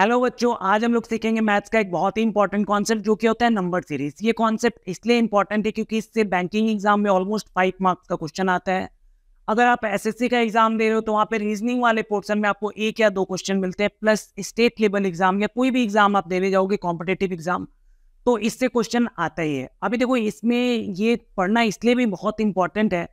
Hello बच्चों, आज हम लोग सीखेंगे मैथ्स का एक बहुत ही इंपॉर्टेंट कॉन्सेप्ट जो कि होता है नंबर सीरीज़ ये कॉन्सेप्ट इसलिए इंपॉर्टेंट है क्योंकि इससे बैंकिंग एग्ज़ाम में ऑलमोस्ट फाइव मार्क्स का क्वेश्चन आता है। अगर आप एसएससी का एग्ज़ाम दे रहे हो तो वहाँ पे रीजनिंग वाले पोर्सन में आपको एक या दो क्वेश्चन मिलते हैं प्लस स्टेट लेवल एग्ज़ाम या कोई भी एग्ज़ाम आप देने जाओगे कॉम्पिटेटिव एग्ज़ाम तो इससे क्वेश्चन आता ही है। अभी देखो, इसमें ये पढ़ना इसलिए भी बहुत इंपॉर्टेंट है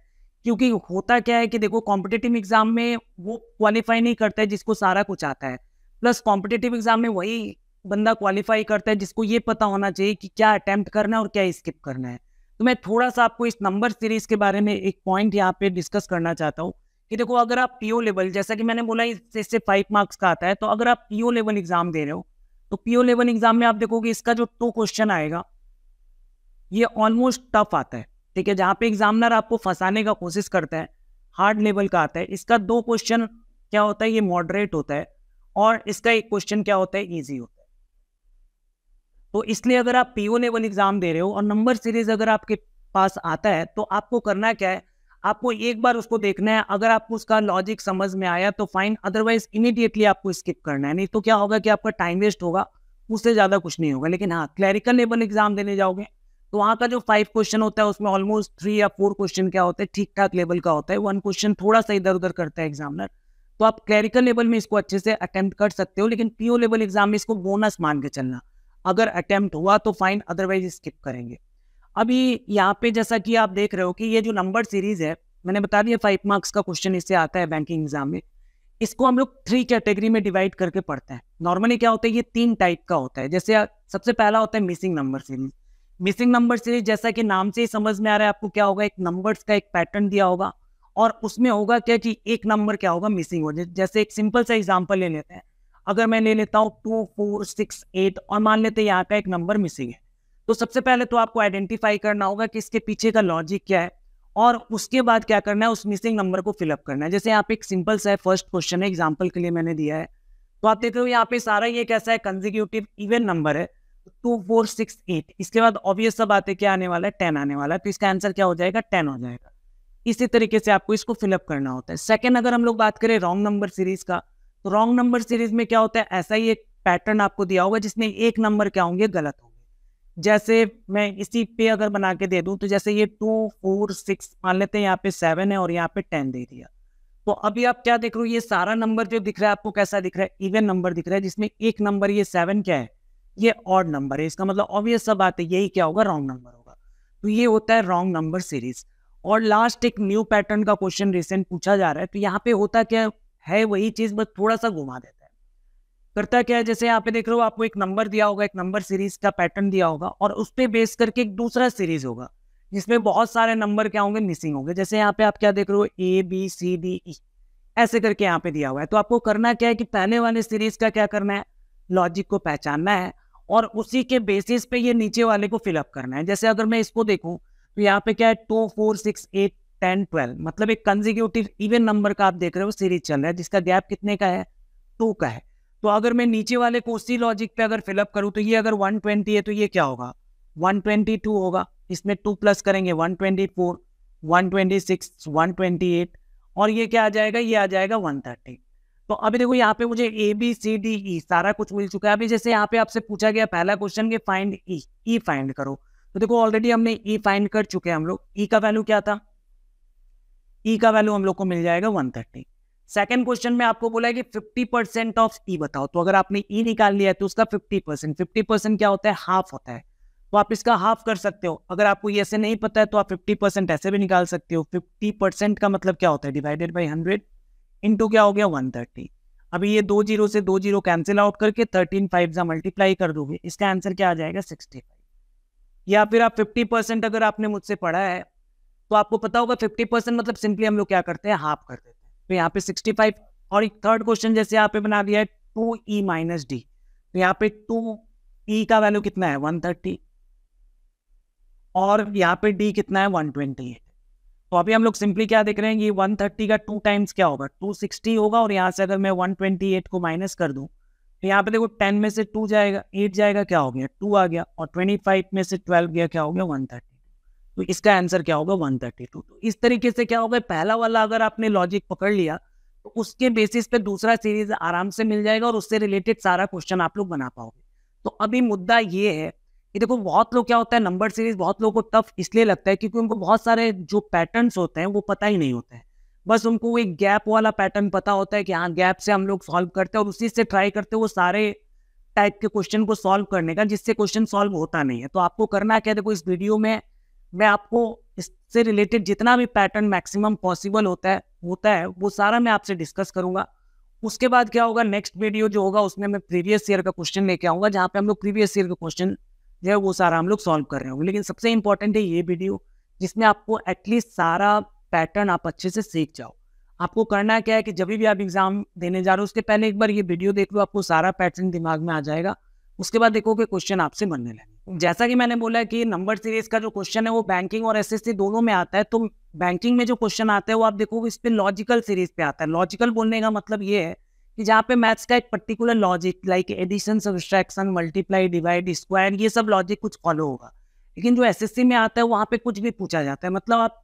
क्योंकि होता क्या है कि देखो कॉम्पिटेटिव एग्ज़ाम में वो क्वालिफाई नहीं करता है जिसको सारा कुछ आता है। प्लस कॉम्पिटेटिव एग्ज़ाम में वही बंदा क्वालिफाई करता है जिसको ये पता होना चाहिए कि क्या अटेम्प्ट करना है और क्या स्किप करना है। तो मैं थोड़ा सा आपको इस नंबर सीरीज़ के बारे में एक पॉइंट यहाँ पे डिस्कस करना चाहता हूँ कि देखो, अगर आप पीओ लेवल जैसा कि मैंने बोला इससे फाइव मार्क्स का आता है तो अगर आप पीओ लेवल एग्ज़ाम दे रहे हो तो पीओ लेवल एग्ज़ाम में आप देखोगे इसका जो टू क्वेश्चन आएगा, ये ऑलमोस्ट टफ आता है। ठीक है, जहाँ पे एग्जामिनर आपको फंसाने का कोशिश करता है हार्ड लेवल का आता है, इसका दो क्वेश्चन क्या होता है, ये मॉडरेट होता है। और इसका एक क्वेश्चन क्या होता है? ईजी होता है। तो इसलिए अगर आप पीओ लेवल एग्ज़ाम दे रहे हो और नंबर सीरीज़ अगर आपके पास आता है तो आपको करना क्या है? आपको एक बार उसको देखना है। अगर आपको उसका लॉजिक समझ में आया तो फाइन अदरवाइज़ इमीडिएटली आपको स्किप करना है। नहीं तो क्या होगा कि आपका टाइम वेस्ट होगा, उससे ज़्यादा कुछ नहीं होगा। लेकिन हाँ क्लैरिकल लेवल एग्ज़ाम देने जाओगे तो वहाँ का जो फाइव क्वेश्चन होता है, उसमें ऑलमोस्ट थ्री या फोर क्वेश्चन क्या होता है? ठीक ठाक लेवल का होता है। वन क्वेश्चन थोड़ा सा इधर उधर करता है एग्जामिनर तो आप क्लैरिकल लेवल में इसको अच्छे से अटेम्प्ट कर सकते हो, लेकिन पीओ लेवल एग्ज़ाम में इसको बोनस मान के चलना। अगर अटेम्प्ट हुआ तो फाइन अदरवाइज़ स्किप करेंगे। अभी यहाँ पे जैसा कि आप देख रहे हो कि ये जो नंबर सीरीज़ है, मैंने बता दिया फाइव मार्क्स का क्वेश्चन इससे आता है बैंकिंग एग्ज़ाम में। इसको हम लोग थ्री कैटेगरी में डिवाइड करके पढ़ते हैं। नॉर्मली क्या होता है, ये तीन टाइप का होता है। जैसे सबसे पहला होता है missing number series missing number series जैसा कि नाम से ही समझ में आ रहा है, आपको क्या होगा, एक नंबर्स का एक पैटर्न दिया होगा। और उसमें होगा क्या कि एक नंबर क्या होगा मिसिंग हो जैसे एक सिंपल सा एग्ज़ाम्पल ले लेते हैं। अगर मैं ले लेता हूँ टू फोर सिक्स एट और मान लेते हैं यहाँ का एक नंबर मिसिंग है। तो सबसे पहले तो आपको आइडेंटिफाई करना होगा कि इसके पीछे का लॉजिक क्या है और उसके बाद क्या करना है, उस मिसिंग नंबर को फिलअप करना है। जैसे यहाँ पे एक सिंपल सा है फ़र्स्ट क्वेश्चन है एग्ज़ाम्पल के लिए मैंने दिया है। तो आप देख रहे हो यहाँ पे सारा ये कैसा है कंजिक्यूटिव इवन नंबर है। टू फोर सिक्स एट इसके बाद ऑब्वियस सब आते क्या आने वाला है टेन आने वाला है। तो इसका आंसर क्या हो जाएगा? टेन हो जाएगा। इसी तरीके से आपको इसको फिलअप करना होता है। सेकेंड अगर हम लोग बात करें रॉन्ग नंबर सीरीज़ का तो रॉन्ग नंबर सीरीज़ में क्या होता है? ऐसा ही एक पैटर्न आपको दिया होगा जिसमें एक नंबर क्या होंगे? गलत होंगे। जैसे मैं इसी पे अगर बना के दे दूँ तो जैसे ये टू फोर सिक्स मान लेते हैं यहाँ पे सेवन है और यहाँ पे टेन दे दिया। तो अभी आप क्या देख रहे हो? ये सारा नंबर जो दिख रहा है, आपको कैसा दिख रहा है? इवन नंबर दिख रहा है, जिसमें एक नंबर ये सेवन क्या है? ये ऑड नंबर है। इसका मतलब ऑब्वियस सब बात है, यही क्या होगा? रॉन्ग नंबर होगा। तो ये होता है रॉन्ग नंबर सीरीज़ और लास्ट एक न्यू पैटर्न का क्वेश्चन रिसेंट पूछा जा रहा है तो यहाँ पे होता क्या है वही चीज़ बस थोड़ा सा घुमा देता है। करता क्या है, जैसे यहाँ पे देख रहे हो, आपको एक नंबर दिया होगा, एक नंबर सीरीज़ का पैटर्न दिया होगा और उस पर बेस करके एक दूसरा सीरीज़ होगा, जिसमें बहुत सारे नंबर क्या होंगे मिसिंग होंगे। जैसे यहाँ पे आप क्या देख रहे हो A B C D E ऐसे करके यहाँ पे दिया हुआ है। तो आपको करना क्या है कि पहले वाले सीरीज़ का क्या करना है लॉजिक को पहचानना है और उसी के बेसिस पे ये नीचे वाले को फिलअप करना है। जैसे अगर मैं इसको देखूँ तो यहाँ पे क्या है? Two, four, six, eight, ten, twelve. मतलब एक कंजिक्यूटिव इवन नंबर का आप देख रहे हो सीरीज़ चल रहा है, जिसका गैप कितने का है? टू का है। तो अगर मैं नीचे वाले को उसी लॉजिक पे अगर फिलअप करूँ तो ये अगर वन ट्वेंटी है तो ये क्या होगा? वन ट्वेंटी टू होगा। इसमें टू प्लस करेंगे one twenty four one twenty six one twenty eight और ये क्या आ जाएगा? ये आ जाएगा वन थर्टी तो अभी देखो, यहाँ पे मुझे A B C D E सारा कुछ मिल चुका है। अभी जैसे यहाँ पे आपसे पूछा गया पहला क्वेश्चन के फाइंड ई ई फाइंड करो। तो देखो ऑलरेडी हमने e फाइंड कर चुके हैं हम लोग। E का वैल्यू क्या था? E का वैल्यू हम लोग को मिल जाएगा 130 सेकंड क्वेश्चन में आपको बोला है कि 50 परसेंट ऑफ़ ई बताओ। तो अगर आपने ई निकाल लिया है तो उसका 50 परसेंट फिफ्टी परसेंट क्या होता है? हाफ़ होता है। तो आप इसका हाफ़ कर सकते हो। अगर आपको ये ऐसे नहीं पता है तो आप 50 परसेंट ऐसे भी निकाल सकते हो। 50 परसेंट का मतलब क्या होता है? डिवाइडेड बाई हंड्रेड इंटू क्या हो गया? 130 अभी ये दो ज़ीरो से दो ज़ीरो कैंसिल आउट करके थर्टीन फाइव जा मल्टीप्लाई कर दोगे। इसका आंसर क्या आ जाएगा? सिक्सटी या फिर आप फिफ्टी परसेंट अगर आपने मुझसे पढ़ा है तो आपको पता होगा फिफ्टी परसेंट मतलब सिंपली हम लोग क्या करते हैं? हाफ़ कर देते हैं। तो यहाँ पे सिक्सटी फाइव और एक थर्ड क्वेश्चन जैसे यहाँ पे बना दिया है टू ई माइनस डी तो यहाँ पे टू ई e का वैल्यू कितना है? वन थर्टी और यहाँ पे डी कितना है? वन ट्वेंटी एट तो अभी हम लोग सिंपली क्या देख रहे हैं कि वन थर्टी का टू टाइम्स क्या होगा? टू सिक्सटी होगा और यहाँ से अगर मैं वन ट्वेंटी एट को माइनस कर दूँ तो यहाँ पे देखो टेन में से टू जाएगा एट जाएगा, क्या हो गया? टू आ गया और ट्वेंटी फाइव में से ट्वेल्व गया, क्या हो गया? वन थर्टी तो इसका आंसर क्या होगा? वन थर्टी टू तो इस तरीके से क्या होगा? पहला वाला अगर आपने लॉजिक पकड़ लिया तो उसके बेसिस पे दूसरा सीरीज़ आराम से मिल जाएगा और उससे रिलेटेड सारा क्वेश्चन आप लोग बना पाओगे। तो अभी मुद्दा ये है कि देखो, बहुत लोग क्या होता है नंबर सीरीज़ बहुत लोगों को टफ इसलिए लगता है क्योंकि उनको बहुत सारे जो पैटर्न्स होते हैं, वो पता ही नहीं होते हैं। बस उनको एक गैप वाला पैटर्न पता होता है कि हाँ गैप से हम लोग सॉल्व करते हैं और उसी से ट्राई करते हैं वो सारे टाइप के क्वेश्चन को सॉल्व करने का, जिससे क्वेश्चन सॉल्व होता नहीं है। तो आपको करना क्या देखो, इस वीडियो में मैं आपको इससे रिलेटेड जितना भी पैटर्न मैक्सिमम पॉसिबल होता है होता है, वो सारा मैं आपसे डिस्कस करूँगा। उसके बाद क्या होगा? नेक्स्ट वीडियो जो होगा, उसमें मैं प्रीवियस ईयर का क्वेश्चन लेके आऊँगा, जहाँ पे हम लोग प्रीवियस ईयर का क्वेश्चन जो है, वो सारा हम लोग सॉल्व कर रहे होंगे। लेकिन सबसे इंपॉर्टेंट है ये वीडियो जिसमें आपको एटलीस्ट सारा पैटर्न आप अच्छे से सीख जाओ। आपको करना क्या है कि जब भी आप एग्ज़ाम देने जा रहे हो, उसके पहले एक बार ये वीडियो देख लो, आपको सारा पैटर्न दिमाग में आ जाएगा। उसके बाद देखोगे क्वेश्चन आपसे बनने लगे। जैसा कि मैंने बोला कि नंबर सीरीज़ का जो क्वेश्चन है, वो बैंकिंग और एसएससी दोनों में आता है तो बैंकिंग में जो क्वेश्चन आता है, वो आप देखोगे इस पे लॉजिकल सीरीज़ पे आता है। लॉजिकल बोलने का मतलब ये है कि जहाँ पे मैथ्स का एक particular logic, like addition subtraction multiply, divide, square, ये सब लॉजिक कुछ फॉलो होगा। लेकिन जो एसएससी में आता है, वहाँ पे कुछ भी पूछा जाता है। मतलब आप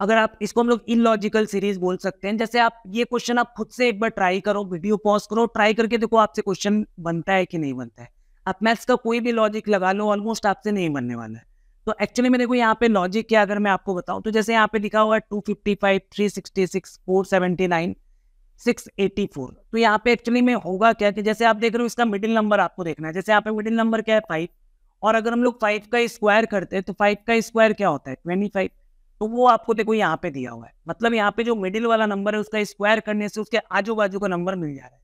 अगर आप इसको हम लोग इलॉजिकल सीरीज़ बोल सकते हैं। जैसे आप ये क्वेश्चन आप खुद से एक बार ट्राई करो वीडियो पॉज करो ट्राई करके देखो आपसे क्वेश्चन बनता है कि नहीं बनता है। आप मैथ्स का कोई भी लॉजिक लगा लो ऑलमोस्ट आपसे नहीं बनने वाला है। तो एक्चुअली में देखो यहाँ पे लॉजिक क्या अगर मैं आपको बताऊँ तो जैसे यहाँ पे लिखा हुआ है two fifty five three sixty six four seventy nine six eighty four तो यहाँ पे एक्चुअली में होगा क्या कि जैसे आप देख रहे हो इसका मिडिल नंबर आपको देखना है। जैसे यहाँ पे मिडिल नंबर क्या है? फाइव और अगर हम लोग फाइव का स्क्वायर करते हैं तो फाइव का स्क्वायर क्या होता है? ट्वेंटी फाइव तो वो आपको देखो यहाँ पे दिया हुआ है। मतलब यहाँ पे जो मिडिल वाला नंबर है, उसका स्क्वायर करने से उसके आजू बाजू का नंबर मिल जा रहा है।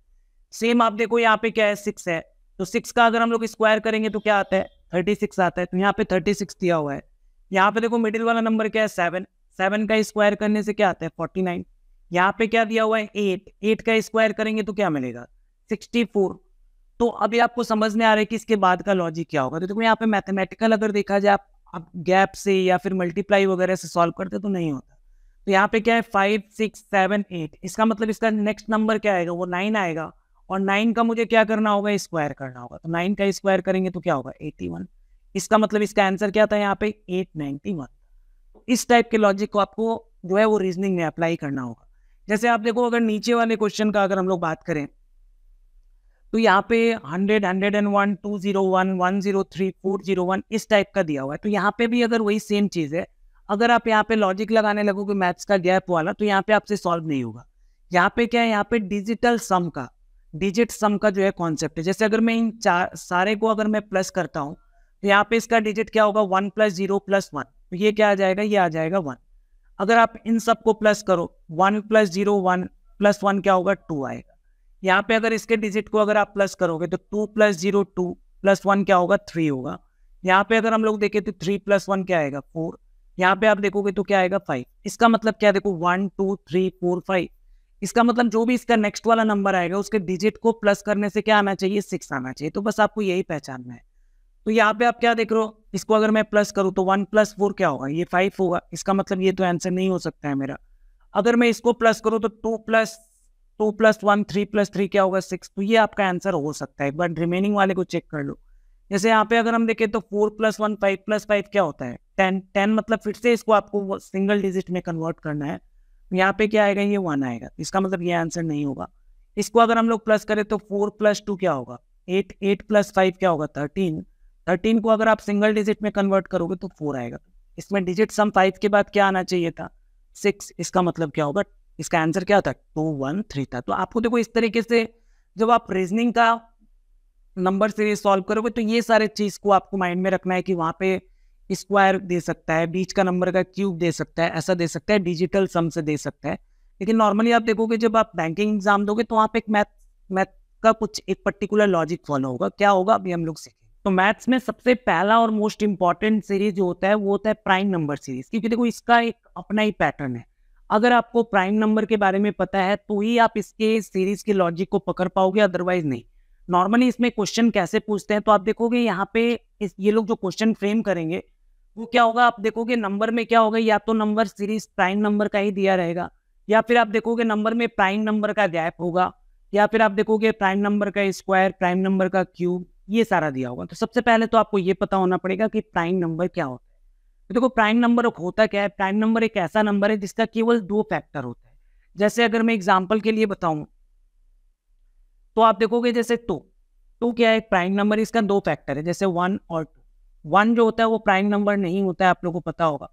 सेम आप देखो यहाँ पे क्या है सिक्स है। तो सिक्स का अगर हम लोग स्क्वायर करेंगे तो क्या आता है? थर्टी सिक्स आता है। तो यहाँ पे थर्टी सिक्स दिया हुआ है। यहाँ पे देखो मिडिल वाला नंबर क्या है? सेवन सेवन का स्क्वायर करने से क्या आता है? फोर्टी नाइन यहाँ पे क्या दिया हुआ है? एट एट का स्क्वायर करेंगे तो क्या मिलेगा? सिक्सटी फोर तो अभी आपको समझ में आ रहा है कि इसके बाद का लॉजिक क्या होगा। तो देखो यहाँ पे मैथमेटिकल अगर देखा जाए आप आप गैप से या फिर मल्टीप्लाई वगैरह से सॉल्व करते तो नहीं होता। तो यहाँ पे क्या है फाइव सिक्स सेवन एट इसका मतलब इसका नेक्स्ट नंबर क्या आएगा? वो नाइन आएगा। और नाइन का मुझे क्या करना होगा? स्क्वायर करना होगा। तो नाइन का स्क्वायर करेंगे तो क्या होगा? एटी वन इसका मतलब इसका आंसर क्या था यहाँ पे? एट नाइनटी वन इस टाइप के लॉजिक को आपको जो है वो रीजनिंग में अप्लाई करना होगा। जैसे आप देखो, अगर नीचे वाले क्वेश्चन का अगर हम लोग बात करें तो यहाँ पे hundred hundred and one two zero one one zero three four zero one इस टाइप का दिया हुआ है। तो यहाँ पे भी अगर वही सेम चीज़ है, अगर आप यहाँ पे लॉजिक लगाने लगोगे मैथ्स का गैप वाला तो यहाँ पे आपसे सॉल्व नहीं होगा। यहाँ पे क्या है, यहाँ पे डिजिटल सम का डिजिट सम का जो है कॉन्सेप्ट है। जैसे अगर मैं इन चार, सारे को अगर मैं प्लस करता हूँ तो यहाँ पे इसका डिजिट क्या होगा one plus zero plus one तो ये क्या आ जाएगा, ये आ जाएगा वन अगर आप इन सबको प्लस करो one plus zero one plus one क्या होगा टू आएगा। यहाँ पे अगर इसके डिजिट को अगर आप प्लस करोगे तो two plus zero two plus one क्या होगा? थ्री होगा। यहाँ पे अगर हम लोग देखें तो थ्री प्लस वन क्या आएगा? फोर यहाँ पे आप देखोगे तो क्या आएगा? फाइव इसका मतलब क्या? देखो one two three four five इसका मतलब जो भी इसका नेक्स्ट वाला नंबर आएगा, उसके डिजिट को प्लस करने से क्या आना चाहिए? सिक्स आना चाहिए। तो बस आपको यही पहचानना है। तो यहाँ पे आप क्या देख रहे हो? इसको अगर मैं प्लस करूँ तो वन प्लस फोर क्या होगा? ये फाइव होगा। इसका मतलब ये तो आंसर नहीं हो सकता है मेरा। अगर मैं इसको प्लस करूँ तो two plus two plus one, three plus three क्या होगा? सिक्स। तो ये आपका आंसर हो सकता है बार रिमेनिंग वाले को चेक कर लो। जैसे यहाँ पे अगर हम देखें तो four plus one, five plus five क्या होता है? टेन। टेन मतलब फिर से इसको आपको सिंगल डिजिट में कन्वर्ट करना है। यहाँ पे क्या आएगा? ये वन आएगा। इसका मतलब ये आंसर नहीं होगा। इसको अगर हम लोग प्लस करें तो फोर प्लस टू क्या होगा? एट। एट प्लस फाइव क्या होगा? थर्टीन। थर्टीन को अगर आप सिंगल डिजिट में कन्वर्ट करोगे तो फोर आएगा। इसमें डिजिट सम फाइव के बाद क्या आना चाहिए था? सिक्स। इसका मतलब क्या होगा? इसका आंसर क्या होता है? टू, वन, थ्री था। तो आपको देखो इस तरीके से जब आप रीजनिंग का नंबर सीरीज़ सॉल्व करोगे तो ये सारे चीज़ को आपको माइंड में रखना है कि वहाँ पे स्क्वायर दे सकता है, बीच का नंबर का क्यूब दे सकता है, ऐसा दे सकता है डिजिटल सम से दे सकता है। लेकिन नॉर्मली आप देखोगे जब आप बैंकिंग एग्ज़ाम दोगे तो वहाँ पे एक मैथ मैथ का कुछ एक पर्टिकुलर लॉजिक फॉलो होगा। क्या होगा? अभी हम लोग सीखेंगे। तो मैथ्स में सबसे पहला और मोस्ट इंपॉर्टेंट सीरीज़ जो होता है, वो होता है प्राइम नंबर सीरीज़ क्योंकि देखो इसका एक अपना ही पैटर्न है। अगर आपको प्राइम नंबर के बारे में पता है तो ही आप इसके सीरीज़ के लॉजिक को पकड़ पाओगे अदरवाइज़ नहीं। नॉर्मली इसमें क्वेश्चन कैसे पूछते हैं तो आप देखोगे यहाँ पे इस, ये लोग जो क्वेश्चन फ्रेम करेंगे, वो क्या होगा, आप देखोगे नंबर में क्या होगा, या तो नंबर सीरीज़ प्राइम नंबर का ही दिया रहेगा, या फिर आप देखोगे नंबर में प्राइम नंबर का गैप होगा, या फिर आप देखोगे प्राइम नंबर का स्क्वायर प्राइम नंबर का क्यूब ये सारा दिया होगा। तो सबसे पहले तो आपको ये पता होना पड़ेगा कि प्राइम नंबर क्या होता है। तो देखो प्राइम नंबर होता क्या है? प्राइम नंबर एक ऐसा नंबर है जिसका केवल दो फैक्टर होता है। जैसे अगर मैं एग्ज़ाम्पल के लिए बताऊँ तो आप देखोगे जैसे टू टू क्या है? प्राइम नंबर इसका दो फैक्टर है, जैसे वन और टू वन जो होता है वो प्राइम नंबर नहीं होता है, आप लोगों को पता होगा।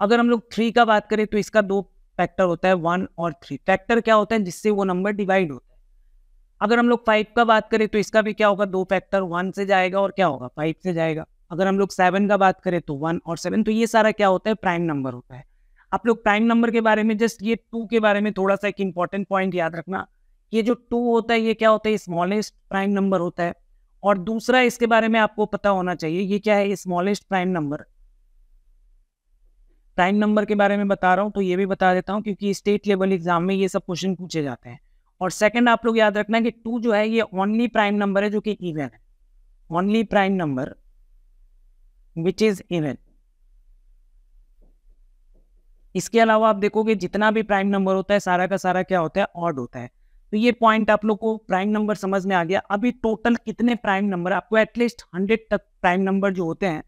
अगर हम लोग थ्री का बात करें तो इसका दो फैक्टर होता है वन और थ्री फैक्टर क्या होता है? जिससे वो नंबर डिवाइड होता है। अगर हम लोग फाइव का बात करें तो इसका भी क्या होगा? दो फैक्टर वन से जाएगा और क्या होगा? फाइव से जाएगा। अगर हम लोग सेवन का बात करें तो वन और सेवन तो ये सारा क्या होता है? प्राइम नंबर होता है। आप लोग प्राइम नंबर के बारे में जस्ट ये टू के बारे में थोड़ा सा एक इंपॉर्टेंट पॉइंट याद रखना। ये जो टू होता है, ये क्या होता है? स्मॉलेस्ट प्राइम नंबर होता है। और दूसरा, इसके बारे में आपको पता होना चाहिए, ये क्या है? Smallest prime number prime number के बारे में बता रहा हूँ तो ये भी बता देता हूँ, क्योंकि स्टेट लेवल एग्ज़ाम में ये सब क्वेश्चन पूछे जाते हैं। और सेकंड आप लोग याद रखना कि टू जो है, ये ओनली प्राइम नंबर है, जो कि इवन है। Only prime number which is even इसके अलावा आप देखोगे जितना भी प्राइम नंबर होता है, सारा का सारा क्या होता है? ऑड होता है। तो ये पॉइंट आप लोग को प्राइम नंबर समझ में आ गया। अभी टोटल कितने प्राइम नंबर आपको एटलीस्ट हंड्रेड तक प्राइम नंबर जो होते हैं,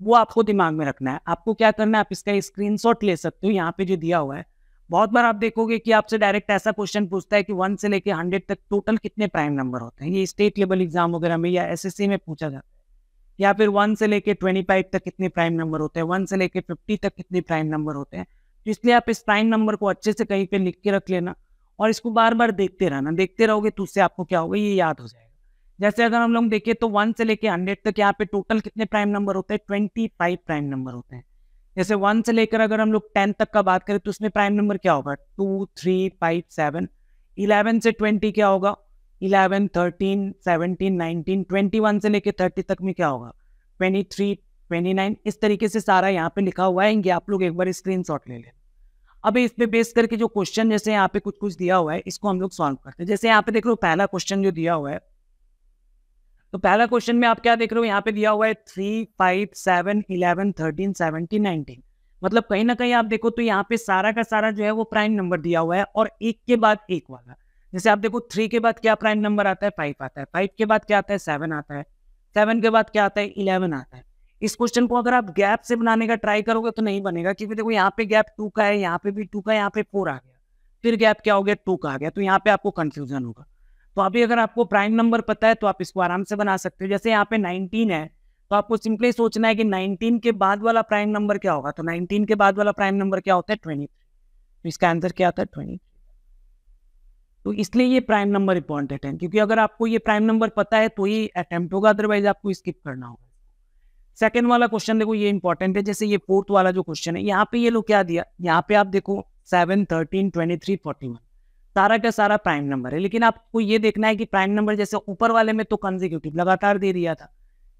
वो आपको दिमाग में रखना है। आपको क्या करना है? आप इसका स्क्रीनशॉट ले सकते हो। यहाँ पे जो दिया हुआ है। बहुत बार आप देखोगे कि आपसे डायरेक्ट ऐसा क्वेश्चन पूछता है कि वन से लेके हंड्रेड तक टोटल कितने प्राइम नंबर होते हैं? ये स्टेट लेवल एग्ज़ाम वगैरह में या एस में पूछा जाता है। या फिर वन से लेके ट्वेंटी फाइव तक कितने प्राइम नंबर होते हैं, वन से लेके फिफ्टी तक कितने प्राइम नंबर होते हैं। तो इसलिए आप इस प्राइम नंबर को अच्छे से कहीं पे लिख के रख लेना और इसको बार बार देखते रहना। देखते रहोगे तो उससे आपको क्या होगा, ये याद हो जाएगा। जैसे अगर हम लोग देखें तो वन से लेके हंड्रेड तक यहाँ पे टोटल कितने प्राइम नंबर होते हैं, ट्वेंटी फाइव प्राइम नंबर होते हैं। जैसे वन से लेकर अगर हम लोग टेन तक का बात करें तो उसमें प्राइम नंबर क्या होगा, two, three, five, seven, eleven से ट्वेंटी क्या होगा eleven, thirteen, seventeen, nineteen, twenty one से लेकर थर्टी तक में क्या होगा? ट्वेंटी थ्री, ट्वेंटी नाइन, इस तरीके से सारा यहाँ पे लिखा हुआ है। आप लोग एक बार स्क्रीन शॉट ले लें। अब इस पे बेस करके जो क्वेश्चन जैसे यहाँ पे कुछ कुछ दिया हुआ है, इसको हम लोग सॉल्व करते हैं। जैसे यहाँ पे देख लो पहला क्वेश्चन जो दिया हुआ है तो पहला क्वेश्चन में आप क्या देख रहे हो? यहाँ पे दिया हुआ है three five seven eleven thirteen seventeen nineteen मतलब कहीं ना कहीं आप देखो तो यहाँ पे सारा का सारा जो है वो प्राइम नंबर दिया हुआ है और एक के बाद एक वाला। जैसे आप देखो थ्री के बाद क्या प्राइम नंबर आता है? फाइव आता है। फाइव के बाद क्या आता है? सेवन आता है। सेवन के बाद क्या आता है? इलेवन आता है। इस क्वेश्चन को अगर आप गैप से बनाने का ट्राई करोगे तो नहीं बनेगा, क्योंकि देखो, यहाँ पे गैप टू का है, यहाँ पे भी टू का यहाँ पे फोर आ गया। फिर गैप क्या हो गया? टू का आ गया। तो यहाँ पे आपको कंफ्यूजन होगा। तो अभी अगर आपको प्राइम नंबर पता है तो आप इसको आराम से बना सकते हो। जैसे यहाँ पे नाइनटीन है तो आपको सिंपली सोचना है कि नाइनटीन के बाद वाला प्राइम नंबर क्या होगा? तो नाइनटीन के बाद वाला प्राइम नंबर क्या होता है? ट्वेंटी तो इसका आंसर क्या आता है? ट्वेंटी तो इसलिए ये प्राइम नंबर इंपॉर्टेंट है, क्योंकि अगर आपको ये प्राइम नंबर पता है तो ही अटेम्प्ट होगा अदरवाइज़ आपको स्किप करना होगा। सेकेंड वाला क्वेश्चन देखो, ये इंपॉर्टेंट है, जैसे ये फोर्थ वाला जो क्वेश्चन है, यहाँ पे ये लोग क्या दिया? यहाँ पे आप देखो seven thirteen twenty three forty one सारा का सारा प्राइम नंबर है, लेकिन आपको ये देखना है कि प्राइम नंबर जैसे ऊपर वाले में तो कंजिक्यूटिव लगातार दे दिया था।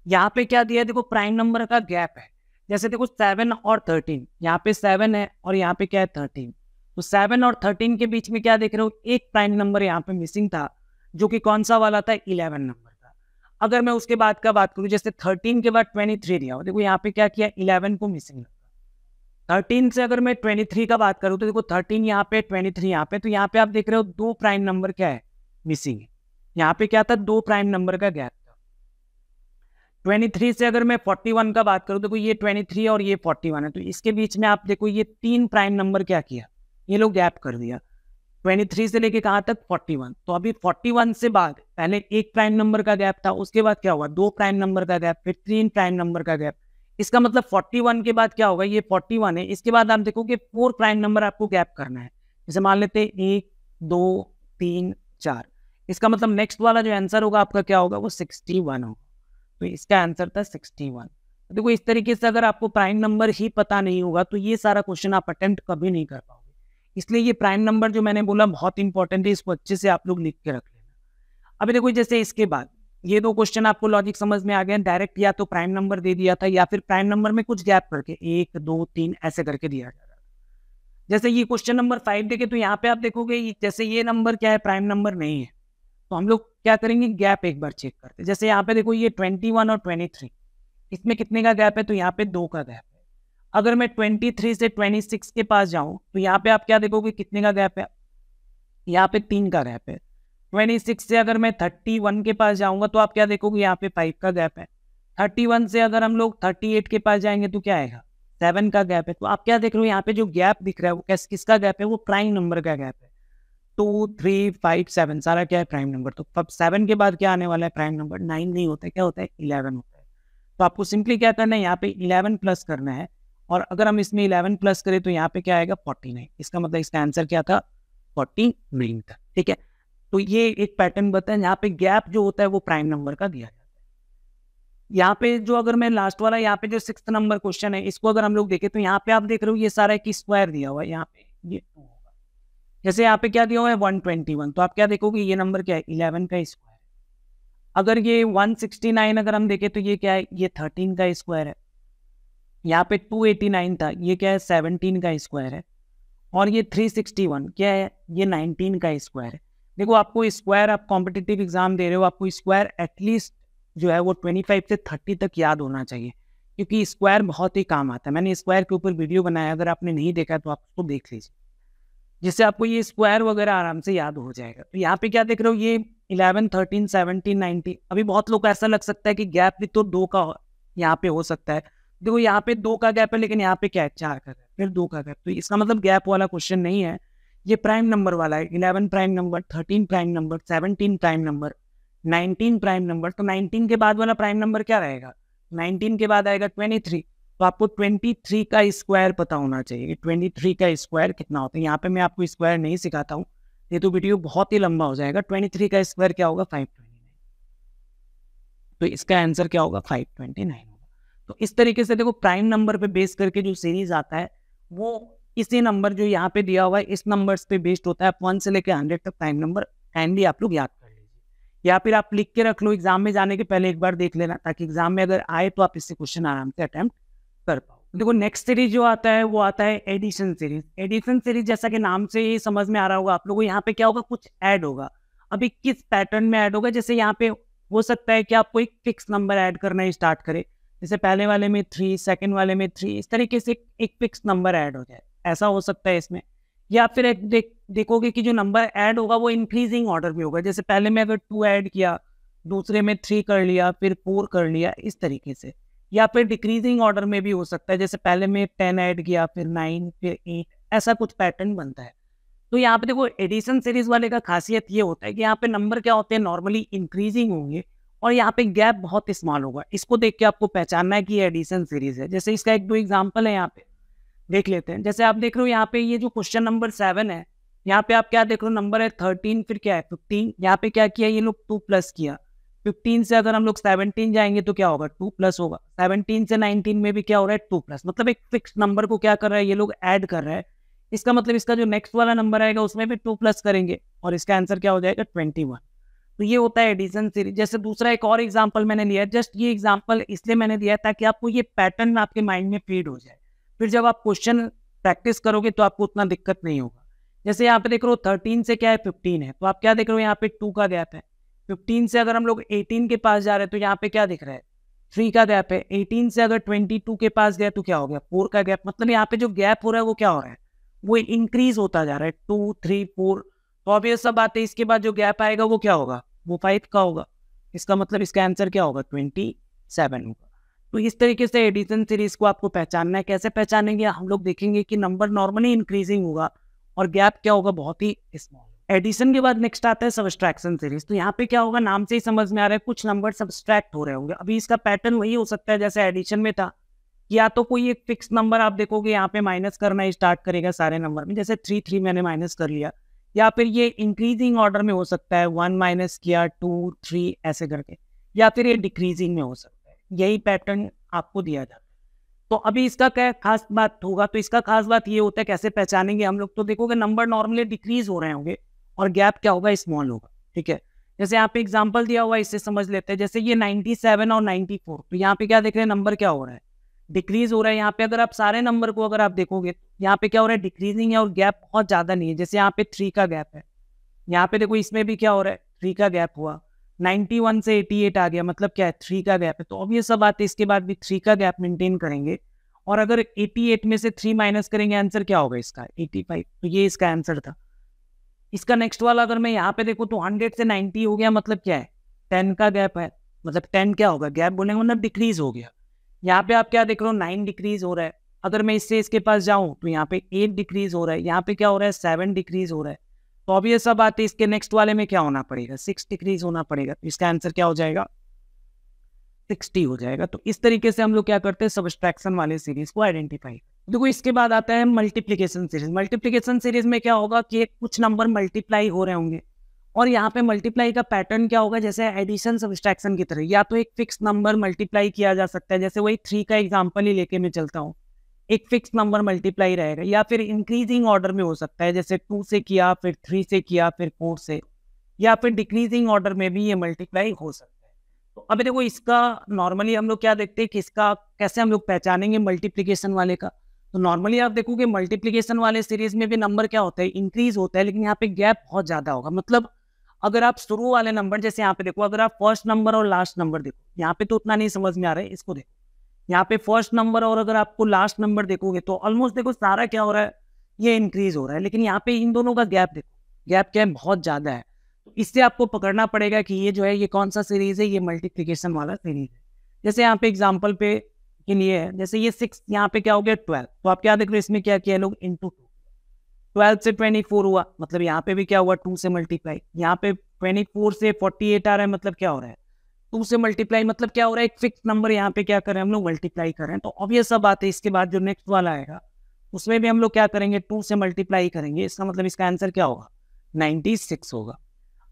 यहाँ पे क्या दिया देखो प्राइम नंबर का गैप है। जैसे देखो सेवन और थर्टीन यहाँ पे सेवन है और यहाँ पे क्या है? थर्टीन तो सेवन और थर्टीन के बीच में क्या देख रहे हो? एक प्राइम नंबर यहाँ पे मिसिंग था, जो कि कौन सा वाला था? इलेवन नंबर का अगर मैं उसके बाद का बात करूँ, जैसे थर्टीन के बाद ट्वेंटी थ्री दिया देखो यहाँ पे क्या किया? इलेवन को मिसिंग थर्टीन से अगर मैं ट्वेंटी थ्री का बात करूँ तो देखो थर्टीन यहाँ पे ट्वेंटी थ्री यहाँ पे तो यहाँ पे आप देख रहे हो दो प्राइम नंबर क्या है? मिसिंग है। यहाँ पे क्या था? दो प्राइम नंबर का गैप था। ट्वेंटी थ्री से अगर मैं फोर्टी वन का बात करूँ, देखो ये ट्वेंटी थ्री और ये फोर्टी वन है तो इसके बीच में आप देखो ये तीन प्राइम नंबर क्या किया? ये लोग गैप कर दिया। ट्वेंटी थ्री से लेके कहाँ तक? फोर्टी वन तो अभी फोर्टी वन से बाद, पहले एक प्राइम नंबर का गैप था, उसके बाद क्या हुआ? दो प्राइम नंबर का गैप फिर तीन प्राइम नंबर का गैप इसका मतलब 41 के बाद क्या होगा? ये 41 है। इसके बाद आप देखोगे फोर प्राइम नंबर आपको गैप करना है। जैसे मान लेते हैं, एक, दो, तीन, चार। इसका मतलब नेक्स्ट वाला जो आंसर होगा, आपका क्या होगा? वो 61 होगा। तो इसका आंसर था 61 देखो, इस तरीके से अगर आपको प्राइम नंबर ही पता नहीं होगा तो ये सारा क्वेश्चन आप अटेम्प्ट कभी नहीं कर पाओगे। इसलिए ये प्राइम नंबर जो मैंने बोला बहुत इंपॉर्टेंट है, इसको अच्छे से आप लोग लिख के रख लेना। अभी देखो जैसे इसके बाद, ये दो क्वेश्चन आपको लॉजिक समझ में आ गया डायरेक्ट या तो प्राइम नंबर दे दिया था या फिर प्राइम नंबर में कुछ गैप करके, एक, दो, तीन, ऐसे करके दिया जा रहा जैसे ये क्वेश्चन नंबर फाइव देखे तो यहाँ पे आप देखोगे जैसे ये नंबर क्या है प्राइम नंबर नहीं है। तो हम लोग क्या करेंगे गैप एक बार चेक करते जैसे यहाँ पे देखो ये ट्वेंटी वन और ट्वेंटी थ्री इसमें कितने का गैप है तो यहाँ पे दो का गैप है। अगर मैं ट्वेंटी थ्री से ट्वेंटी सिक्स के पास जाऊँ तो यहाँ पे आप क्या देखोगे? कितने का गैप है? यहाँ पे तीन का गैप है। ट्वेंटी सिक्स से अगर मैं थर्टी वन के पास जाऊँगा तो आप क्या देखोगे? यहाँ पे फाइव का गैप है। थर्टी वन से अगर हम लोग थर्टी एट के पास जाएँगे तो क्या आएगा? सेवन का गैप है। तो आप क्या देख रहे हो? यहाँ पे जो गैप दिख रहा है, वो कैस किसका गैप है? वो प्राइम नंबर का गैप है। टू थ्री फाइव सेवन सारा क्या है? प्राइम नंबर तो सेवन के बाद क्या आने वाला है? प्राइम नंबर नाइन नहीं होता है। क्या होता है? इलेवन होता है। तो आपको सिंपली क्या करना है? यहाँ पे इलेवन प्लस करना है। और अगर हम इसमें इलेवन प्लस करें तो यहाँ पे क्या आएगा? फोर्टी नाइन इसका मतलब इसका आंसर क्या था? फोर्टी नाइन था। ठीक है? तो ये एक पैटर्न बताया यहाँ पे गैप जो होता है वो प्राइम नंबर का दिया जाता है। यहाँ पे जो अगर मैं लास्ट वाला, यहाँ पे जो सिक्स नंबर क्वेश्चन है, इसको अगर हम लोग देखें तो यहाँ पे आप देख रहे हो ये सारा एक स्क्वायर दिया हुआ है, यहाँ पे ये जैसे यहाँ पे क्या दिया हुआ है? वन ट्वेंटी वन तो आप क्या देखोगे, ये नंबर क्या है? इलेवन का स्क्वायर अगर ये वन सिक्सटी नाइन अगर हम देखें तो ये क्या है? ये थर्टीन का स्क्वायर है। यहाँ पे टू एटी नाइन था, ये क्या है सेवनटीन का स्क्वायर है और ये थ्री सिक्सटी वन क्या है, ये नाइनटीन का स्क्वायर है। देखो, आपको स्क्वायर आप कॉम्पिटिटिव एग्ज़ाम दे रहे हो, आपको स्क्वायर एटलीस्ट जो है वो ट्वेंटी फाइव से थर्टी तक याद होना चाहिए, क्योंकि स्क्वायर बहुत ही काम आता है। मैंने स्क्वायर के ऊपर वीडियो बनाया, अगर आपने नहीं देखा तो आप उसको देख लीजिए, जिससे आपको ये स्क्वायर वगैरह आराम से याद हो जाएगा। तो यहाँ पे क्या देख रहे हो, ये इलेवन थर्टीन सेवनटीन नाइनटीन अभी बहुत लोग ऐसा लग सकता है कि गैप भी तो दो का यहाँ पे हो सकता है देखो यहाँ पे दो का गैप है, लेकिन यहाँ पे क्या है? चार का गैप फिर दो का गैप तो इसका मतलब गैप वाला क्वेश्चन नहीं है। ये प्राइम नंबर वाला है eleven prime number thirteen prime number seventeen prime number nineteen prime number तो नाइनटीन के बाद वाला प्राइम नंबर क्या रहेगा? नाइनटीन के बाद आएगा ट्वेंटी थ्री तो आपको ट्वेंटी थ्री का स्क्वायर पता होना चाहिए ट्वेंटी थ्री का स्क्वायर कितना होता है। यहाँ पे मैं आपको स्क्वायर नहीं सिखाता हूँ। ये तो वीडियो बहुत ही लंबा हो जाएगा। ट्वेंटी थ्री का स्क्वायर क्या होगा? फाइव ट्वेंटी नाइन तो इसका आंसर क्या होगा? फाइव ट्वेंटी नाइन तो इस तरीके से देखो प्राइम नंबर पे बेस करके जो सीरीज़ आता है, वो इसी नंबर जो यहाँ पे दिया हुआ है, इस नंबर पे बेस्ड होता है। वन से लेकर हंड्रेड तक प्राइम नंबर काइंडली आप लोग याद कर लीजिए। या फिर आप लिख के रख लो एग्ज़ाम में जाने के पहले एक बार देख लेना, ताकि एग्ज़ाम में अगर आए तो आप इससे क्वेश्चन आराम से अटेम्प्ट कर पाओ। देखो नेक्स्ट सीरीज़ जो आता है, वो आता है एडिशन सीरीज़ एडिशन सीरीज़ जैसा कि नाम से ही समझ में आ रहा होगा आप लोगों को, यहाँ पे क्या होगा? कुछ ऐड होगा। अभी किस पैटर्न में ऐड होगा, जैसे यहाँ पे हो सकता है कि आपको एक फिक्स नंबर ऐड करना स्टार्ट करे। जैसे पहले वाले में थ्री सेकेंड वाले में थ्री इस तरीके से एक फिक्स नंबर ऐड हो जाए। ऐसा हो सकता है इसमें। या फिर एक देख, देखोगे कि जो नंबर ऐड होगा वो इंक्रीजिंग ऑर्डर में होगा। जैसे पहले में अगर टू ऐड किया, दूसरे में थ्री कर लिया, फिर फोर कर लिया, इस तरीके से। या फिर डिक्रीजिंग ऑर्डर में भी हो सकता है, जैसे पहले में टेन ऐड किया, फिर नाइन फिर एट ऐसा कुछ पैटर्न बनता है। तो यहाँ पे देखो एडिशन सीरीज़ वाले का खासियत ये होता है कि यहाँ पे नंबर क्या होते हैं? नॉर्मली इंक्रीजिंग होंगे। और यहाँ पे गैप बहुत स्मॉल होगा। इसको देख के आपको पहचानना है कि एडिशन सीरीज़ है। जैसे इसका एक दो एग्ज़ाम्पल है यहाँ पे। देख लेते हैं। जैसे आप देख रहे हो यहाँ पे ये जो क्वेश्चन नंबर सेवन है, यहाँ पे आप क्या देख रहे हो? नंबर है थर्टीन फिर क्या है? फिफ्टीन यहाँ पे क्या किया? ये लोग टू प्लस किया। फिफ्टीन से अगर हम लोग सेवनटीन जाएँगे तो क्या होगा? टू प्लस होगा। सेवनटीन से नाइनटीन में भी क्या हो रहा है? टू प्लस मतलब एक फिक्स नंबर को क्या कर रहा है? ये लोग ऐड कर रहे हैं। इसका मतलब इसका जो नेक्स्ट वाला नंबर आएगा, उसमें भी टू प्लस करेंगे। और इसका आंसर क्या हो जाएगा? ट्वेंटी वन तो ये होता है एडिशन सीरीज़ जैसे दूसरा एक और एग्ज़ाम्पल मैंने लिया जस्ट ये एग्ज़ाम्पल इसलिए मैंने दिया ताकि आपको ये पैटर्न आपके माइंड में फ़ीड हो जाए। फिर जब आप क्वेश्चन प्रैक्टिस करोगे तो आपको उतना दिक्कत नहीं होगा। जैसे यहाँ पे देख रहे हो थर्टीन से क्या है? फिफ्टीन है। तो आप क्या देख रहे हो? यहाँ पे टू का गैप है। फिफ्टीन से अगर हम लोग एटीन के पास जा रहे हैं तो यहाँ पे क्या दिख रहा है? थ्री का गैप है। एटीन से अगर ट्वेंटी टू के पास गया तो क्या हो गया? फोर का गैप मतलब यहाँ पे जो गैप हो रहा है वो क्या हो रहा है? वो इंक्रीज होता जा रहा है। टू थ्री फोर तो अब ये सब बात, इसके बाद जो गैप आएगा वो क्या होगा? वो फाइव का होगा। इसका मतलब इसका आंसर क्या होगा? ट्वेंटी सेवन होगा। तो इस तरीके से एडिशन सीरीज़ को आपको पहचानना है। कैसे पहचानेंगे? हम लोग देखेंगे कि नंबर नॉर्मली इंक्रीजिंग होगा और गैप क्या होगा? बहुत ही स्मॉल एडिशन के बाद नेक्स्ट आता है सबस्ट्रैक्शन सीरीज़ तो यहाँ पे क्या होगा? नाम से ही समझ में आ रहा है। कुछ नंबर सब्सट्रैक्ट हो रहे होंगे। अभी इसका पैटर्न वही हो सकता है जैसे एडिशन में था। या तो कोई एक फिक्स नंबर आप देखोगे, यहाँ पे माइनस करना स्टार्ट करेगा सारे नंबर में। जैसे थ्री थ्री मैंने माइनस कर लिया। या फिर ये इंक्रीजिंग ऑर्डर में हो सकता है वन माइनस किया टू थ्री ऐसे करके, या फिर ये डिक्रीजिंग में हो सकता है। यही पैटर्न आपको दिया जाता है। तो अभी इसका क्या खास बात होगा? तो इसका खास बात ये होता है, कैसे पहचानेंगे हम लोग? तो देखोगे नंबर नॉर्मली डिक्रीज हो रहे होंगे और गैप क्या होगा? स्मॉल होगा, ठीक है? जैसे यहाँ पे एग्ज़ाम्पल दिया हुआ इससे समझ लेते हैं। जैसे ये 97 और 94 तो यहाँ पे क्या देख रहे हैं? नंबर क्या हो रहा है? डिक्रीज हो रहा है यहाँ पे, अगर आप सारे नंबर को अगर आप देखोगे, यहाँ पे क्या हो रहा है डिक्रीजिंग है और गैप बहुत ज़्यादा नहीं है, जैसे यहाँ पे थ्री का गैप है। यहाँ पे देखो, इसमें भी क्या हो रहा है थ्री का गैप हुआ। 91 से 88 आ गया मतलब क्या है थ्री का गैप है। तो अब ये सब है, इसके बाद भी थ्री का गैप मेंटेन करेंगे। और अगर 88 में से थ्री माइनस करेंगे आंसर क्या होगा इसका? 85 तो ये इसका आंसर था। इसका नेक्स्ट वाला अगर मैं यहाँ पे देखूँ तो हंड्रेड से नाइन्टी हो गया मतलब क्या है टेन का गैप है। मतलब टेन क्या होगा, गैप बोलेंगे मतलब डिक्रीज हो गया। यहाँ पे आप क्या देख रहे हो नाइन डिक्रीज हो रहा है। अगर मैं इससे इसके पास जाऊँ तो यहाँ पे एट डिक्रीज हो रहा है। यहाँ पे क्या हो रहा है सेवन डिक्रीज हो रहा है। तो अब ये सब आते इसके नेक्स्ट वाले में क्या होना पड़ेगा? सिक्स डिक्रीज होना पड़ेगा। तो इसका आंसर क्या हो जाएगा? सिक्सटी हो जाएगा। तो इस तरीके से हम लोग क्या करते हैं सबस्ट्रैक्शन वाले सीरीज़ को आइडेंटिफाई देखो, इसके बाद आता है मल्टीप्लीकेशन सीरीज़ मल्टीप्लीकेशन सीरीज़ में क्या होगा कि कुछ नंबर मल्टीप्लाई हो रहे होंगे। और यहाँ पे मल्टीप्लाई का पैटर्न क्या होगा? जैसे एडिशन सब्सट्रैक्शन की तरह। या तो एक फिक्स नंबर मल्टीप्लाई किया जा सकता है। जैसे वही थ्री का एग्ज़ाम्पल ही लेके मैं चलता हूँ। एक फिक्स नंबर मल्टीप्लाई रहेगा या फिर इंक्रीजिंग ऑर्डर में हो सकता है। जैसे टू से किया, फिर थ्री से किया, फिर फोर से। या फिर डिक्रीजिंग ऑर्डर में भी ये मल्टीप्लाई हो सकता है। तो अभी देखो इसका नॉर्मली हम लोग क्या देखते हैं कि इसका कैसे हम लोग पहचानेंगे मल्टीप्लीकेशन वाले का? तो नॉर्मली आप देखोगे मल्टीप्लीकेशन वाले सीरीज़ में भी नंबर क्या होता है? इंक्रीज होता है, लेकिन यहाँ पे गैप बहुत ज़्यादा होगा। मतलब अगर आप शुरू वाले नंबर, जैसे यहाँ पे देखो, अगर आप फ़र्स्ट नंबर और लास्ट नंबर देखो, यहाँ पे तो उतना नहीं समझ में आ रहा है, इसको देखो। यहाँ पे फ़र्स्ट नंबर और अगर आपको लास्ट नंबर देखोगे तो ऑलमोस्ट देखो सारा क्या हो रहा है, ये इंक्रीज हो रहा है। लेकिन यहाँ पे इन दोनों का गैप देखो गैप क्या बहुत ज़्यादा है। तो इससे आपको पकड़ना पड़ेगा कि ये जो है, ये कौन सा सीरीज़ है, ये मल्टीप्लीकेशन वाला सीरीज़ है। जैसे यहाँ पे एग्ज़ाम्पल पे के लिए है, जैसे ये सिक्स यहाँ पे क्या हो गया? ट्वेल्व तो आप क्या देख रहे हो, इसमें क्या किया लोग? इंटू टू ट्वेल्व से ट्वेंटी फोर हुआ मतलब यहाँ पे भी क्या हुआ टू से मल्टीप्लाई यहाँ पे ट्वेंटी फोर से फोर्टी एट आ रहा है मतलब क्या हो रहा है? टू से मल्टीप्लाई मतलब क्या हो रहा है? एक फिक्स नंबर यहाँ पे क्या करें हम लोग मल्टीप्लाई करें तो ऑब्वियस सब बात है, इसके बाद जो नेक्स्ट वाला आएगा, उसमें भी हम लोग क्या करेंगे टू से मल्टीप्लाई करेंगे। इसका मतलब इसका आंसर क्या होगा? नाइनटी सिक्स होगा।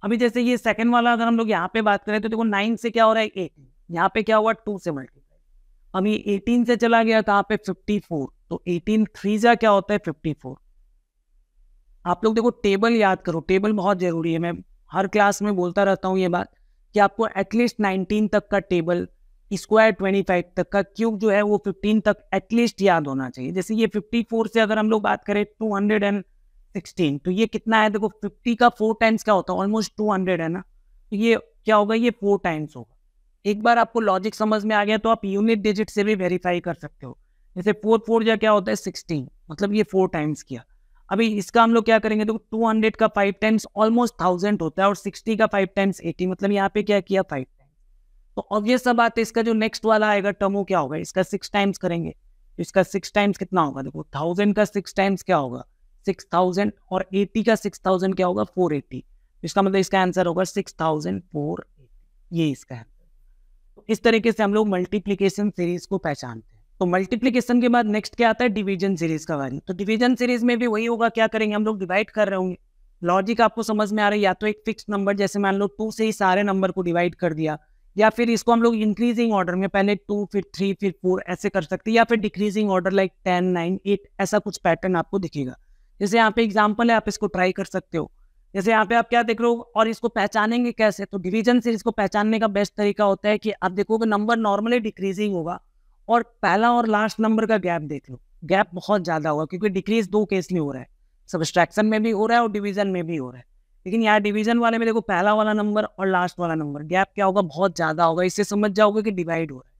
अभी जैसे ये सेकंड वाला अगर हम लोग यहाँ पे बात करें तो देखो नाइन से क्या हो रहा है? एटीन यहाँ पे क्या हुआ? टू से मल्टीप्लाई अभी एटीन से चला गया कहाँ पे फिफ्टी फोर तो एटीन थ्री जा क्या होता है? फिफ्टी फोर आप लोग देखो टेबल याद करो। टेबल बहुत ज़रूरी है। मैं हर क्लास में बोलता रहता हूँ ये बात कि आपको एटलीस्ट नाइनटीन तक का टेबल स्क्वायर ट्वेंटी फाइव तक का क्यूब जो है वो फिफ्टीन तक एटलीस्ट याद होना चाहिए। जैसे ये फिफ्टी फोर से अगर हम लोग बात करें टू हंड्रेड एंड सिक्सटीन तो ये कितना है? देखो फिफ्टी का फोर टाइम्स क्या होता है? ऑलमोस्ट टू हंड्रेड है ना? तो ये क्या होगा? ये फोर टाइम्स होगा। एक बार आपको लॉजिक समझ में आ गया तो आप यूनिट डिजिट से भी वेरीफाई कर सकते हो। जैसे फोर फोर या क्या होता है? सिक्सटीन मतलब ये फोर टाइम्स किया। अभी इसका हम लोग क्या करेंगे तो टू हंड्रेड का फाइव टाइम्स ऑलमोस्ट थाउज़ेंड होता है और सिक्सटी का फाइव टाइम्स एटी मतलब यहाँ पे क्या किया फाइव टाइम्स तो ऑब्वियस सा बात है इसका जो नेक्स्ट वाला आएगा टर्म वो क्या होगा? इसका सिक्स टाइम्स करेंगे. तो इसका सिक्स टाइम्स कितना होगा? देखो थाउज़ेंड का सिक्स टाइम्स क्या होगा? सिक्स थाउज़ेंड और एटी का सिक्स थाउज़ेंड क्या होगा? फोर एटी इसका मतलब इसका आंसर होगा सिक्स थाउज़ेंड फोर ये इसका आंसर तो इस तरीके से हम लोग मल्टीप्लीकेशन सीरीज़ को पहचानते हैं. तो मल्टीप्लीकेशन के बाद नेक्स्ट क्या आता है? डिवीज़न सीरीज़ का वारी तो डिवीज़न सीरीज़ में भी वही होगा, क्या करेंगे हम लोग? डिवाइड कर रहे होंगे. लॉजिक आपको समझ में आ रहा है, या तो एक फिक्स नंबर जैसे मान लो टू से ही सारे नंबर को डिवाइड कर दिया, या फिर इसको हम लोग इंक्रीजिंग ऑर्डर में पहले टू फिर थ्री फिर फोर ऐसे कर सकते हैं, या फिर decreasing order like ten nine eight ऐसा कुछ पैटर्न आपको दिखेगा. जैसे यहाँ पे एग्ज़ाम्पल है, आप इसको ट्राई कर सकते हो. जैसे यहाँ पे आप क्या देख रहे हो, और इसको पहचानेंगे कैसे? तो डिवीज़न सीरीज़ को पहचानने का बेस्ट तरीका होता है कि आप देखोगे नंबर नॉर्मली डिक्रीजिंग होगा और पहला और लास्ट नंबर का गैप देख लो। गैप बहुत ज़्यादा होगा, क्योंकि डिक्रीज दो केस में हो रहा है। सब्सट्रैक्शन में भी हो रहा है और डिवीज़न में भी हो रहा है। लेकिन यहाँ डिवीज़न वाले में देखो, पहला वाला नंबर और लास्ट वाला नंबर गैप क्या होगा? बहुत ज़्यादा होगा। इससे समझ जाओगे कि डिवाइड हो रहा है।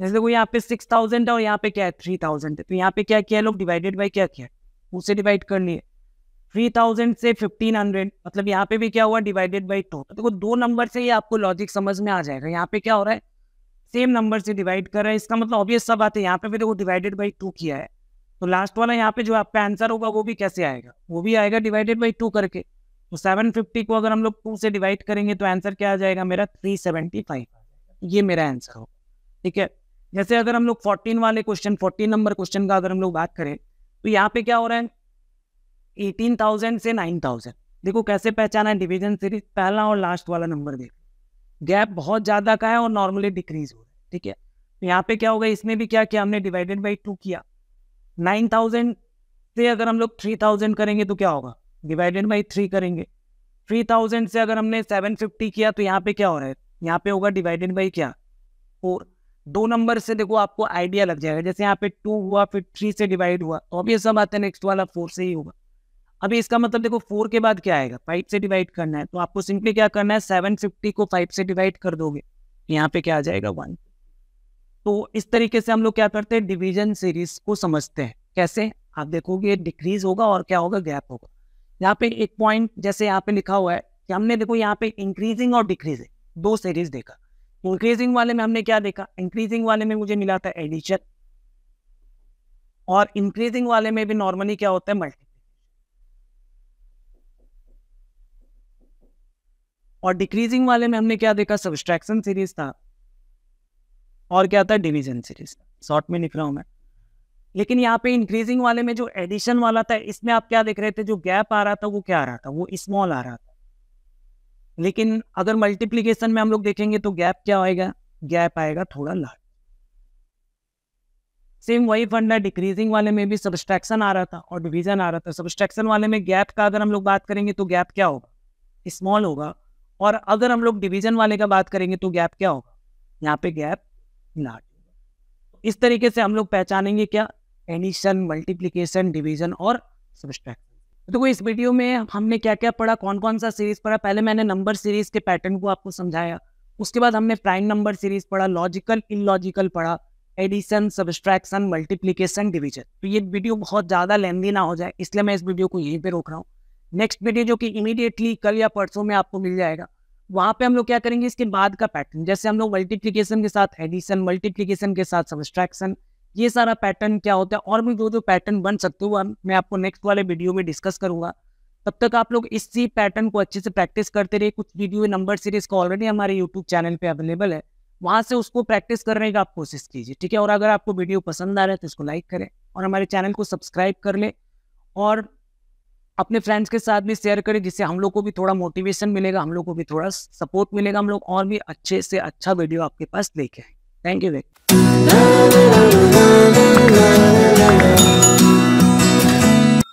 जैसे देखो, यहाँ पे सिक्स थाउज़ेंड है और यहाँ पे क्या है? थ्री थाउज़ेंड है। तो यहाँ पे क्या किया लोग? डिवाइडेड बाई क्या किया? उसे डिवाइड कर लिए। थ्री थाउज़ेंड से फिफ्टीन हंड्रेड मतलब यहाँ पे भी क्या हुआ? डिवाइडेड बाई टू देखो, दो नंबर से ही आपको लॉजिक समझ में आ जाएगा। यहाँ पे क्या हो रहा है? सेम नंबर से डिवाइड कर रहा है, इसका मतलब ऑब्वियस सब बात है यहाँ पे भी देखो डिवाइडेड बाई टू किया है। तो लास्ट वाला यहाँ पे जो आपका आंसर होगा, वो भी कैसे आएगा? वो भी आएगा डिवाइडेड बाई टू करके। तो सेवन फिफ्टी को अगर हम लोग टू से डिवाइड करेंगे तो आंसर क्या आ जाएगा? मेरा थ्री सेवेंटी फाइव ये मेरा आंसर होगा। ठीक है? जैसे अगर हम लोग फोर्टीन वाले क्वेश्चन फोर्टीन नंबर क्वेश्चन का अगर हम लोग बात करें तो यहाँ पे क्या हो रहा है? एटीन थाउज़ेंड से नाइन थाउज़ेंड देखो कैसे पहचाना है डिवीज़न सीरीज़ पहला और लास्ट वाला नंबर देखो। गैप बहुत ज़्यादा का है और नॉर्मली डिक्रीज हो रहा है, ठीक है? तो यहाँ पे क्या होगा, इसमें भी क्या किया, हमने डिवाइडेड बाई टू किया। नाइन थाउज़ेंड से अगर हम लोग थ्री थाउज़ेंड करेंगे तो क्या होगा? डिवाइडेड बाई थ्री करेंगे। थ्री थाउज़ेंड से अगर हमने सेवन फिफ्टी किया तो यहाँ पे क्या हो रहा है? यहाँ पे होगा डिवाइडेड बाई क्या? फोर दो नंबर से देखो आपको आइडिया लग जाएगा। जैसे यहाँ पे टू हुआ, फिर थ्री से डिवाइड हुआ तो ये सब आता है नेक्स्ट वाला फोर से ही होगा। अभी इसका मतलब देखो फोर के बाद क्या आएगा? फाइव से डिवाइड करना है तो आपको सिंपली क्या करना है? सेवन फिफ्टी को फाइव से डिवाइड कर दोगे, यहाँ पे क्या आ जाएगा? वन तो इस तरीके से हम लोग क्या करते हैं? डिवीज़न सीरीज़ को समझते हैं। कैसे? आप देखोगे डिक्रीज होगा और क्या होगा? गैप होगा। यहाँ पे एक पॉइंट जैसे यहाँ पे लिखा हुआ है कि हमने देखो, यहाँ पे इंक्रीजिंग और डिक्रीजिंग दो सीरीज़ देखा। इंक्रीजिंग वाले में हमने क्या देखा? इंक्रीजिंग वाले में मुझे मिला था एडिशन और इंक्रीजिंग वाले में भी नॉर्मली क्या होता है? मल्टी और डिक्रीजिंग वाले में हमने क्या देखा? सब्सट्रैक्शन सीरीज़ था। और क्या था? डिवीज़न सीरीज़ शॉर्ट में लिख रहा हूँ मैं। लेकिन यहाँ पे इंक्रीजिंग वाले में जो एडिशन वाला था, इसमें आप क्या देख रहे थे? जो गैप आ रहा था, वो क्या आ रहा था? वो स्मॉल आ रहा था। लेकिन अगर मल्टीप्लीकेशन में हम लोग देखेंगे तो गैप क्या आएगा? गैप आएगा थोड़ा लार्ज सेम वही फंडा डिक्रीजिंग वाले में भी सब्सट्रैक्शन आ रहा था और डिवीज़न आ रहा था। सब्सट्रैक्शन वाले में गैप का अगर हम लोग बात करेंगे तो गैप क्या होगा? स्मॉल होगा। और अगर हम लोग डिवीज़न वाले का बात करेंगे तो गैप क्या होगा? यहाँ पे गैप होगा। इस तरीके से हम लोग पहचानेंगे क्या? एडिशन मल्टीप्लीकेशन डिवीज़न और सब्सट्रैक्शन तो इस वीडियो में हमने क्या क्या पढ़ा? कौन कौन सा सीरीज़ पढ़ा? पहले मैंने नंबर सीरीज़ के पैटर्न को आपको समझाया। उसके बाद हमने प्राइम नंबर सीरीज़ पढ़ा लॉजिकल इलॉजिकल पढ़ा एडिशन सब्सट्रैक्शन मल्टीप्लीकेशन डिवीज़न तो ये वीडियो बहुत ज़्यादा लेंदी ना हो जाए, इसलिए मैं इस वीडियो को यहीं पे रोक रहा हूँ। नेक्स्ट वीडियो जो कि इमीडिएटली कल या परसों में आपको मिल जाएगा। वहाँ पे हम लोग क्या करेंगे? इसके बाद का पैटर्न जैसे हम लोग मल्टीप्लीकेशन के साथ एडिशन मल्टीप्लीकेशन के साथ सब्सट्रैक्शन ये सारा पैटर्न क्या होता है? और भी जो जो पैटर्न बन सकते हो मैं आपको नेक्स्ट वाले वीडियो में डिस्कस करूँगा। तब तक आप लोग इसी पैटर्न को अच्छे से प्रैक्टिस करते रहे कुछ वीडियो नंबर सीरीज़ का ऑलरेडी हमारे यूट्यूब चैनल पे अवेलेबल है। वहाँ से उसको प्रैक्टिस करने का आप कोशिश कीजिए, ठीक है? और अगर आपको वीडियो पसंद आ रहा है तो इसको लाइक करें और हमारे चैनल को सब्सक्राइब कर ले। और अपने फ्रेंड्स के साथ भी शेयर करें, जिससे हम लोग को भी थोड़ा मोटिवेशन मिलेगा, हम लोग को भी थोड़ा सपोर्ट मिलेगा, हम लोग और भी अच्छे से अच्छा वीडियो आपके पास लेके आए थैंक यू